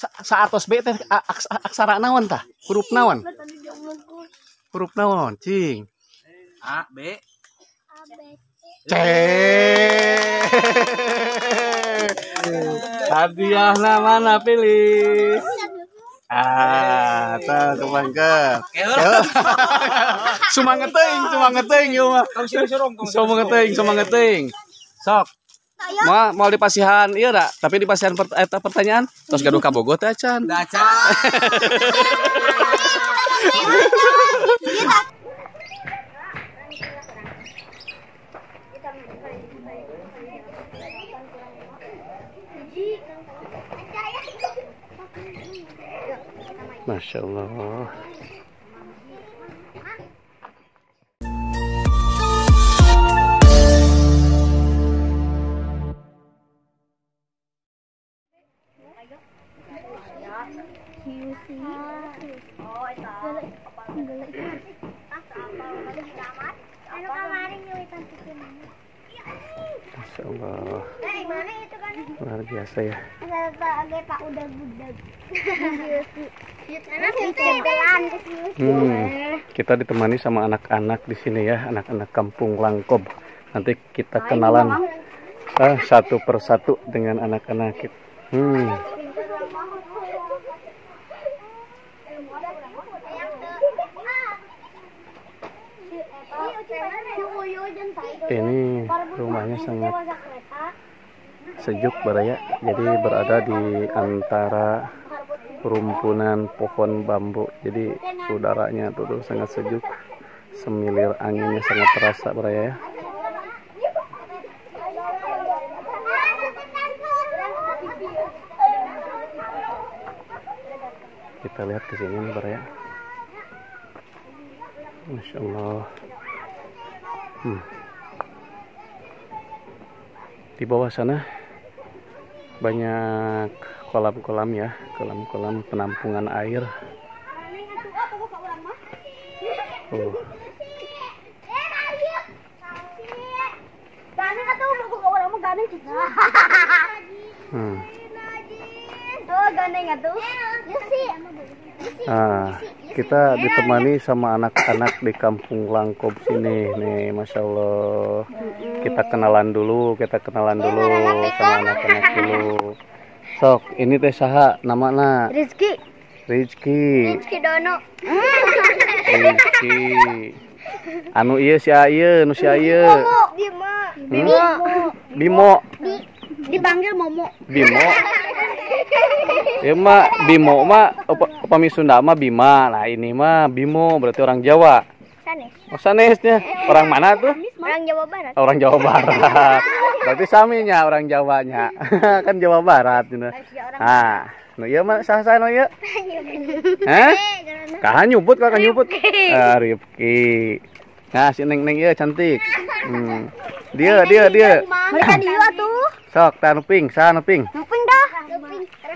Sa saatos B teh a- aks- aksara naon tah? Huruf naon? Huruf naon, cing? A B C. Hadiah mana pilih? Ah, tah kemangkeun. Semangat teuing, semangat ieu mah. Kang sini sorong Sok. Mau mau dipasihan iya dak, tapi dipasihan per, eta pertanyaan terus gaduh ka Bogor teh acan. Masya Allah. Masya Allah. Mana itu kan? Luar biasa ya. Sebagai Pak udah budak. Anak itu jalan ke sini. Hmm, kita ditemani sama anak-anak di sini ya, anak-anak kampung Langkob. Nanti kita kenalan ah, satu persatu dengan anak-anak kita. Hmm, ini rumahnya sangat sejuk baraya. Jadi berada di antara rumpunan pohon bambu. Jadi udaranya tuh, tuh sangat sejuk. Semilir anginnya sangat terasa baraya ya. Kita lihat ke sini baraya. Masya Allah. Hmm. Di bawah sana banyak kolam-kolam ya, kolam-kolam penampungan air. Oh, hmm. Ah, kita ditemani sama anak-anak di kampung Langkob sini nih, masya Allah. Kita kenalan dulu, kita kenalan dulu sama anak-anak dulu. Sok, ini teh saha namana Rizky. Rizky. Rizky Dono. Rizky. Anu iya si Aye, nu si Aye. Bimo. Hmm? Bimo, Di, dipanggil Momo. Bimo. Ya mah Bimo mah apa, apa mi Sunda mah Bima. Nah ini mah Bimo berarti orang Jawa. Sanes. Oh sanesnya orang mana tuh? Orang Jawa Barat. Orang Jawa Barat. Berarti saminya orang Jawanya. kan Jawa Barat gitu. Ah, nu ieu mah saha nu ieu? Hah? Kah nyebut kah nyebut? Ah, Rifki. Nah, si Neng Neng ieu cantik. Hmm. Dia dia dia. Mereka dia tuh. Sok tanu ping, saha nu ping? Nuping dah.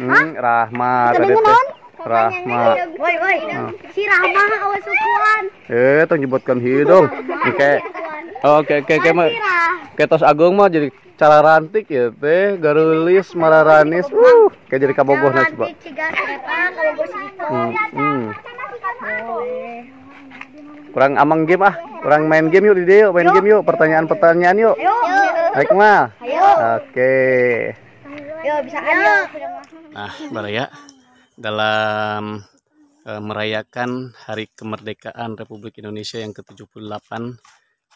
Hmm, Rahma tadi Kedengeran? teh. Rahma. Woi, woi. Si Rahma awas sukuan. Eh, tong nyebutkan hidung. Oke. Oke, oke, oke mah. Ketos Agung mah jadi cara rantik ya teh, garulis, mararanis. Uh, kayak jadi kabogoh nah coba. Hmm, hmm. Kurang amang game ah. Kurang main game yuk di yuk. main game yuk. Pertanyaan-pertanyaan yuk. Ayo. Ayo. Oke. Yo, bisa ayo. Nah, Baraya, dalam eh, merayakan Hari Kemerdekaan Republik Indonesia yang ke-78,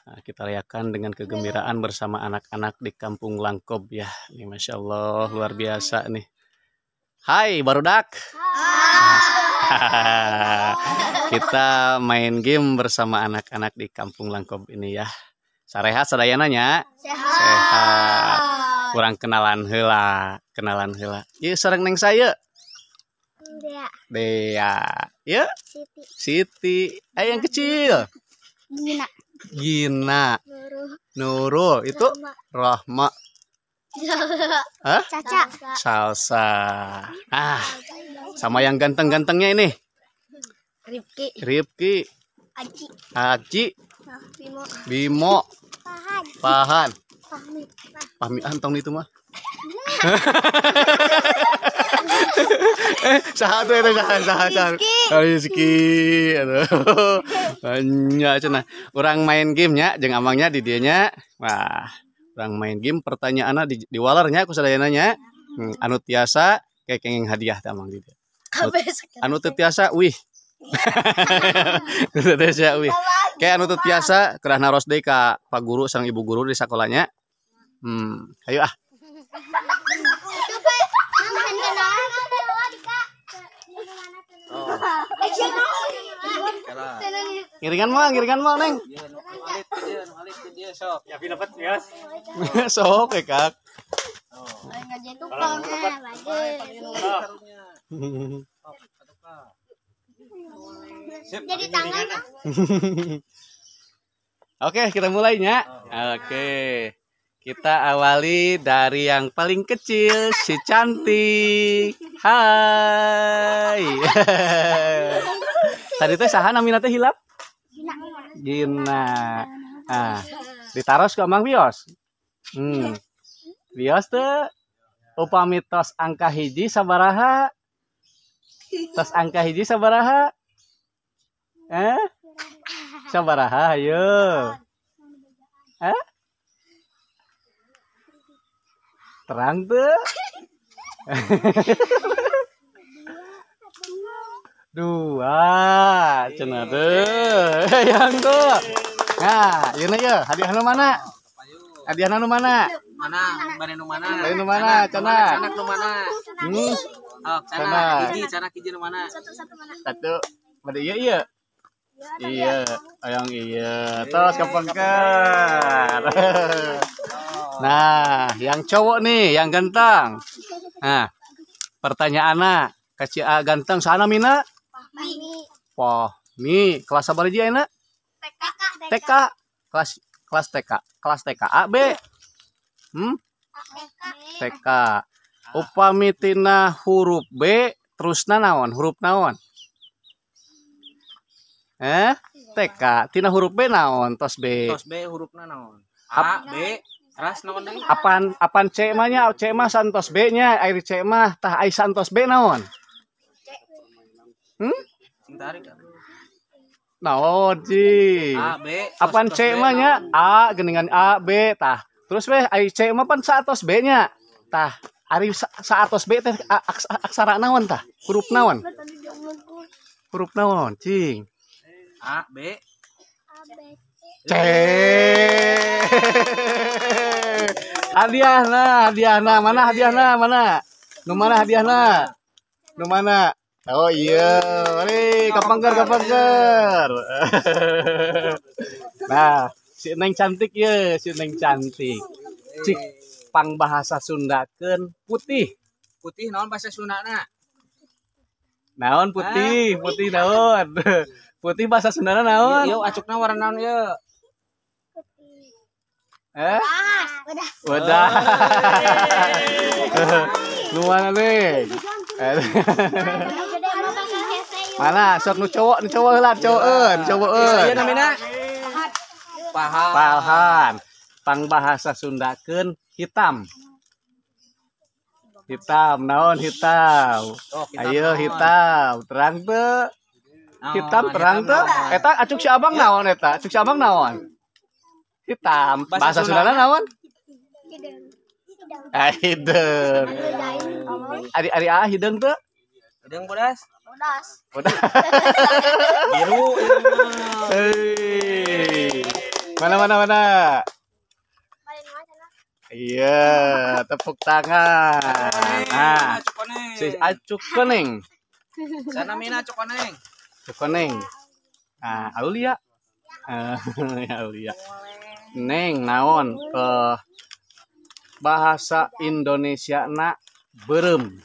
nah, kita rayakan dengan kegembiraan bersama anak-anak di Kampung Langkob ya. Ini Masya Allah, luar biasa nih. Hai, Barudak. kita main game bersama anak-anak di Kampung Langkob ini ya. Sarehat sadayananya. Sehat. Kurang kenalan heula, kenalan heula. Ieu sareng neng saya. Dia, Dea. Ya, Siti, Siti. Eh yang kecil. Gina, Gina. Nurul, Nurul. Itu Rahma, Rahma. Hah? Caca, Salsa. Ah, sama yang ganteng-gantengnya ini. Rifki, Rifki. Aji, Haji. Bimo, Bimo. Pahan, Pahan. Fahmi, Pahmi antong itu mah. saha tuh eta saha saha saha Oh, Rizky aduh. Banyak cenah orang main gamenya jeung amangnya di dieu nya wah orang main game pertanyaanna di, di walernya aku sadayana nya hmm, anu tiasa kayak kenging hadiah teh amang di dieu anu teu tiasa wih. Anu tiasa wih. Kayak anu tiasa kerah naros deui ka pak guru sareng ibu guru di sekolahnya. Hmm ayo ah ngiringan mah ngiringan mah neng Iya, sok. ya dapat ya sok ya kak Jadi tangan? Oke, kita mulainya. Oke. Kita awali dari yang paling kecil, si cantik. Hai. Tadi teh saha namina teh hilap? Gina. Ah, ditaros ke Mang Bios. Hmm. Bios teh upami tos angka hiji sabaraha? Tos angka hiji sabaraha? Eh? Sabaraha ayo. Hah? Terang tuh. Dua. Cenah tuh. Yang tuh. Nah, ieu ya, hadiah nu mana? Hadiah nu mana? Mana? Bari nu mana? Bari nu mana? Cenah. Canak nu mana? Hmm, Oh, canak hiji, canak hiji nu mana? satu. Bade iya iya. Iya, ayang iya. Terus kepengker. Nah, yang cowok nih, yang ganteng. Nah, pertanyaannya, kasih A ganteng sana mina? Wah, mi kelas sabar aja enak? TK, kelas kelas TK, kelas TK A B. Hmm, TK. Upami tina huruf B, terusna naon? Huruf naon? Eh, TK, tina huruf B naon? Tos B. Tos B hurufna naon? A, B, terus naon deui? Apan apan C mah nya C mah santos B nya air C mah tah ai santos B naon? Hmm? Naon ci? A, B. Apan C B mah nya? A geningan A B tah. Terus weh ai C mah pan saatos B nya. Tah ari sa- saatos B teh a- aks- aksara naon tah? Huruf naon? Huruf naon? Cing. A, B. C. hadiahna, hadiahna, mana hadiahna, mana? Nu mana hadiahna? Nu mana? Oh iya, mari kapangker kapangker. nah, si Neng cantik ya, si Neng cantik. Cik pang bahasa Sundakeun putih. Putih naon bahasa Sundana? Naon putih, putih naon. Putih bahasa Sundana naon? Yuk, acukna warna naon ye? Eh? udah. Udah. Nu mana nih? Eh, Mana sok nu cowok, nu cowok heula, cowokeun, cowokeun. Ieu namina Paham. Palhan. Pang bahasa Sundakeun hitam. Hitam, naon hitam? Oh, kita Ayo naon? hitam, terang teu. Naon, Hitam terang teu. naon? Eta acuk si Abang naon eta? Acuk si Abang naon? Hitam. Bahasa Bahasa Sundana Sundana? naon? Ah, hideung. Ari ari ah hideung teu? Hidung bodas. Biru. ieu mah. Hei. Mana mana mana? Iya, tepuk tangan. Nah, si acuk kuning. Sana mina acuk koneng. Acuk kuning. Nah, Aulia. Ah, ya Aulia. Neng naon eh bahasa Indonesia na berem.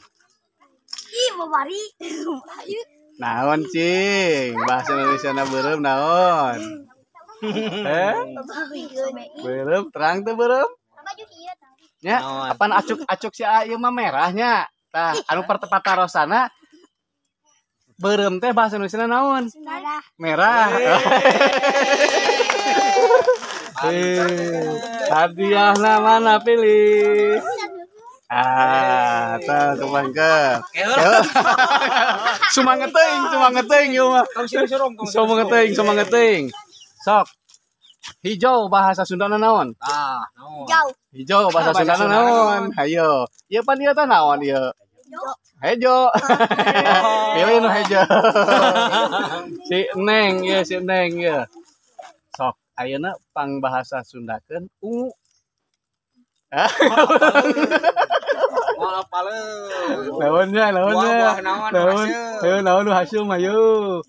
Naon cing? Bahasa Indonesia na berem naon? Eh? Berem, terang tuh berem. Naon? apaan acuk acuk si ayu mah merahnya tah anu pertepatarosana berem teh bahasa Indonesia naon Merah. merah Hadiahna mana pilih Ah, tah kemangkeun. Keul. Sumanget teuing, sumanget teuing ieu mah. Sini Sumanget teuing, sumanget teuing. Sok. Hijau bahasa Sunda naon? Ah, naon. Jauh. Hijau bahasa Sunda naon? Hayo. Ieu pan ieu teh naon ieu? Hejo. Pilih nu hejo. si Neng ya si Neng ya. Ayeuna pangbahasa Sundakeun ungu. Maaf paleung. Naonnya, naonnya. Buah naon? Naon? Heuh, naon nu hasil ayo, yeuh.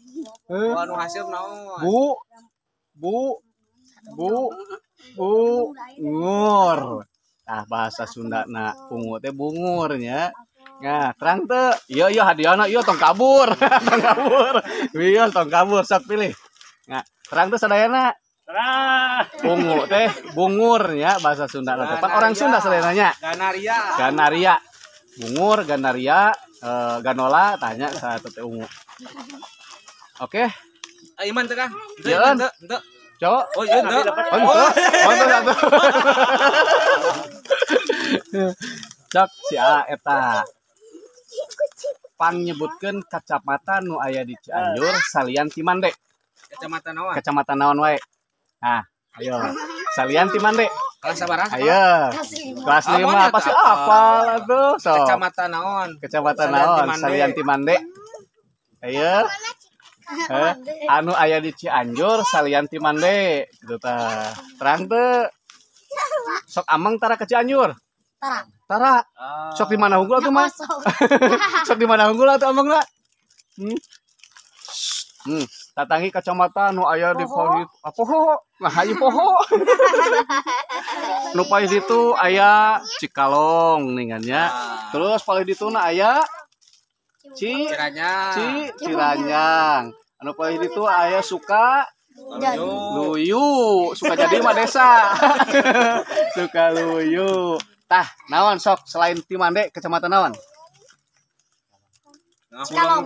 Buah nu hasil naon? Bu. Bu. Bu. Bu. Ngur. Tah bahasa Sunda na ungu teh bungurnya. Nah, terang teu. Iya, iya, hadiahnya, iya, tong kabur. tong kabur. Iya, tong kabur. Sok pilih. Nah, terang teu sadayana. Terah. Ungu teh bungurnya bahasa Sunda na teh. Pan orang Sunda sadananya. Ganaria. Ganaria. Bungur, ganaria, eh, ganola tanya saat teh ungu. Oke, Eh, Iman teh kah? Iya, henteu, henteu. cowok. Oh, iya henteu. Oh, itu satu. Cok si A eta. Pang nyebutkeun kacamata nu aya di Cianjur salian Timande. Kacamata naon? Kacamata naon wae? Nah, ayo. Salian Timande. Kelas sabaraha? Ayo. Kelas Ah, 5 monyet pasti apa? hafal atuh. So. Kacamata naon? Kecamatan naon? Salian Timande. Ayo. Eh, anu aya di Cianjur salian Timande gitu tah. Terang teu. Sok amang tara ke Cianjur. Tara. Tara. Ah. Sok di mana unggul atuh mah? Sok di mana unggul atuh amang na? Hmm. Hmm, datangi kacamata nu aya di pohon itu. Ah, poho. Nah, hayu poho. nu paling itu aya Cikalong ningannya. Ah. Terus paling itu na aya Ci Kiranya. Ci Ciranyang. Anu paling itu aya suka Luyu. luyu, suka jadi mah desa. suka luyu. Tah, naon sok selain Timande kecamatan naon? Cikalong.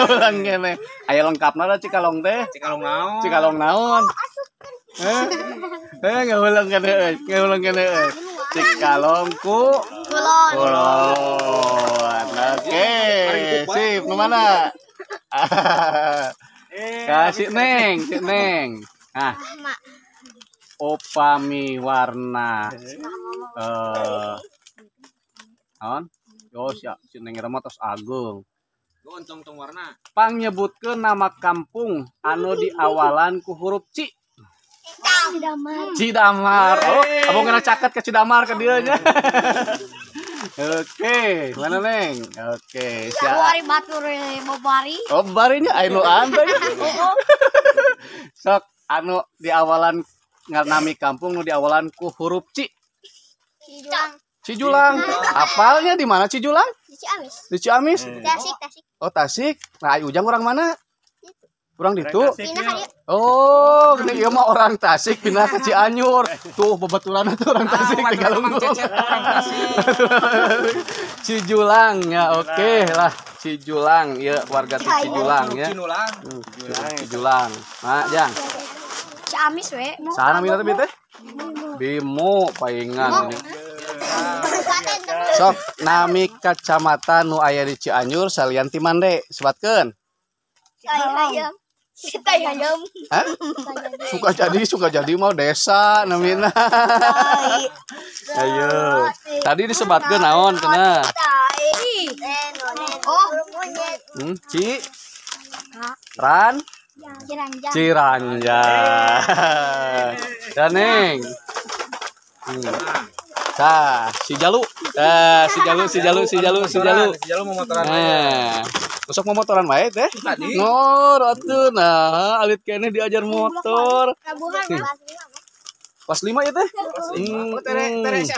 Ulang kene. Aya lengkapna da Cikalong teh. Cikalong naon? Cikalong naon? Eh, eh ngeuleung kene euy, ngeuleung kene euy. Cikalong ku Kulon. Kulon. Oke, sip, nu mana? Kasih Neng, si Neng. Nah, upami warna eh naon? Yo sia, si Neng eta mah tos agung. Warna. Pang nyebutkeun nama kampung anu di awalan ku huruf Ci. Damar. Cidamar. Oh, abang kena caket ke Cidamar ke dia nya. Oke, mana Neng? Oke, siap. Bari batur bobari. Oh, barinya anu anta ya. Sok anu di awalan nami kampung nu di awalan ku huruf Ci. Cijulang. Cijulang. Apalnya di mana Cijulang? Ciamis. Di Ciamis. Tasik, Tasik. Oh, Tasik. Nah, Ujang orang mana? Orang ditu. Kali. Oh, ini ieu mah orang Tasik pindah ke Cianjur. Tuh bebetulan tuh orang Tasik Ah, tinggal Tasik. Cijulang ya, oke lah. Cijulang, ya warga tuh Cijulang ya. Cinulang. Hmm, Cijulang. Nah, Jang. Ciamis we. Sana minta teh teh? Bimo paingan ini. Sok nami kacamatan nu aya di Cianjur salian sebatkeun. Kita ayam. Hah? Suka jadi suka jadi mau desa namina. Ayo. Tadi disebatkeun naon kena? Oh, Hmm, Ci Ran Ciranjang. Ciranjang. Daneng. Hmm. Tah, si Jalu. Tah, si Jalu, si Jalu, si Jalu, si Jalu. Si Jalu mau motoran. Nah, usok mau motoran wae teh. Tadi. Ngor atuh nah, alit kene diajar motor. Kelas 5 ya teh. Hmm, Oh, tere hmm. Empel.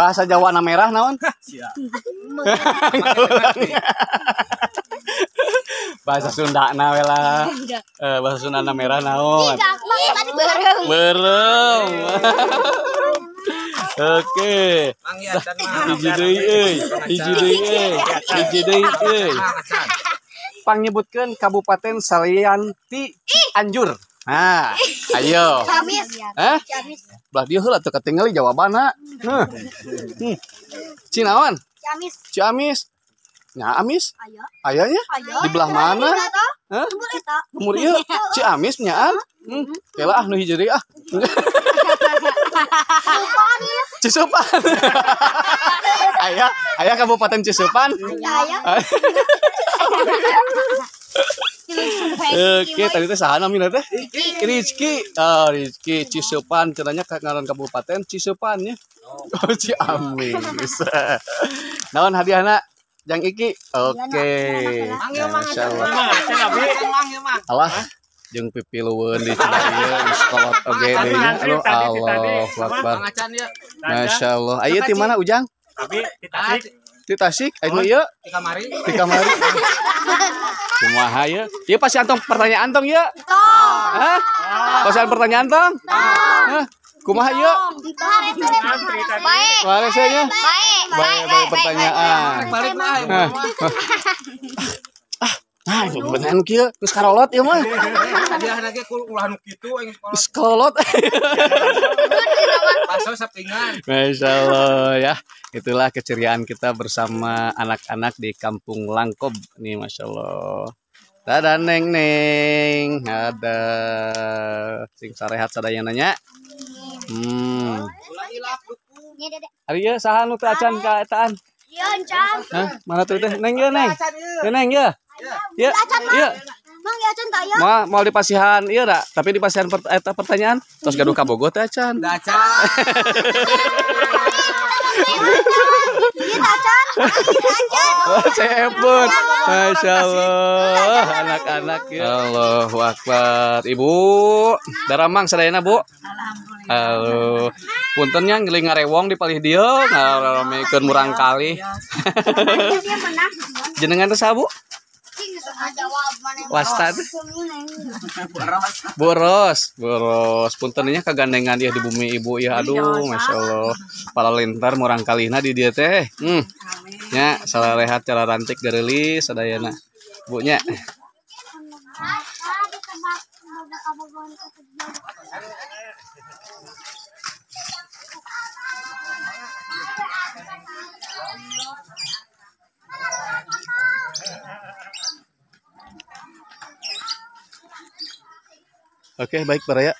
Bahasa Jawa na merah naon? Sia. Bahasa Sunda na we lah. Eh, bahasa Sunda na merah naon? Bareng. Berem. Oke. Mang ya dan mah. Hiji deui euy, hiji deui euy, hiji deui euy. Pang nyebutkeun Kabupaten Salian Ti Cianjur. Nah, Ayo. Ciamis. Hah? Ciamis. Belah dia heula teu ketinggali jawabanna. Nah. Hmm. Cinaon? Ciamis. Ciamis. Nya amis. Ayo. Ayahnya Ayo. di belah mana? Hah? Umur. Umur ieu Ciamis nyaan. Hmm. Kela ah nu hiji deui ah. Cisupan. ayah, ayah Kabupaten Cisupan. Ayo. Oke, tadi teh saha namina teh? Rizky. Oh, Rizky Cisupan, cenanya ngaran kabupaten Cisupan ya. Oh, Ciamis. Naon hadiahna? Jang Iki. Oke. Masya Allah. Allah jeung pipilueun di cenah ieu sekolah oge deui nya. Aduh Allahu Akbar. Pangacan ya. Masya Allah. Ayo ti mana Ujang? Tapi kita Ah, sih Ti Tasik. Ayo ieu di kamari. di kamari. Kumaha ieu? Ieu pasti antong pertanyaan tong ieu. Hah? Pasan pertanyaan tong? Hah? Kumaha ieu? Baik. Baik. Baik, baik pertanyaan. Balik mah. Nah, itu beneran kieu, geus karolot ieu mah. Tadi anak ge ulah nu kitu aing sekolah. Geus. Paso sapingan. Masya Allah ya. Itulah keceriaan kita bersama anak-anak di Kampung Langkob nih, Masya Allah. Dadah Neng Neng, ada sing sarehat sadaya nanya. Hmm. Ari ya saha nu teu acan ka etaan? Iya, Cang. Hah? Mana tuh teh? Neng ya, Neng. Teu Neng ya. Ya. Ya. Mang ya Cang tak ya? Mau mau di pasihan iya dak, tapi di pasihan per, eta pertanyaan terus gaduh ka Bogor teh acan. Da. Kita. Oh, cepet. Masya Allah, anak-anak ya. Allahu Akbar. Ibu, daramang sadayana, Bu. Halo. Puntennya ngeling ngarewong di palih dia, ngaramikeun murang kali. Jenengan teh saha, Wastad. Boros, boros. Puntennya kagandengan dia di bumi ibu ya. Aduh, masya Allah. Pala lintar murang kalina di dia teh. Hmm. Ya, salah rehat cara rantik gareli sadayana. Bu Oke, baik Baraya.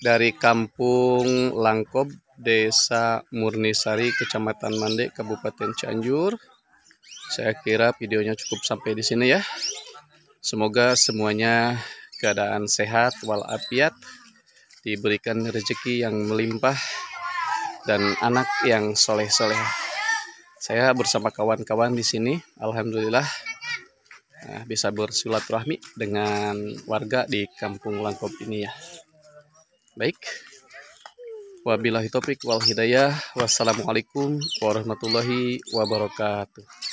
Dari Kampung Langkob, Desa Murnisari, Kecamatan Mande, Kabupaten Cianjur. Saya kira videonya cukup sampai di sini ya. Semoga semuanya keadaan sehat walafiat, diberikan rezeki yang melimpah dan anak yang soleh-soleh. Saya bersama kawan-kawan di sini, alhamdulillah Nah, bisa bersilaturahmi dengan warga di Kampung Langkob ini ya. Baik. Wabillahi taufiq wal hidayah. Wassalamualaikum warahmatullahi wabarakatuh.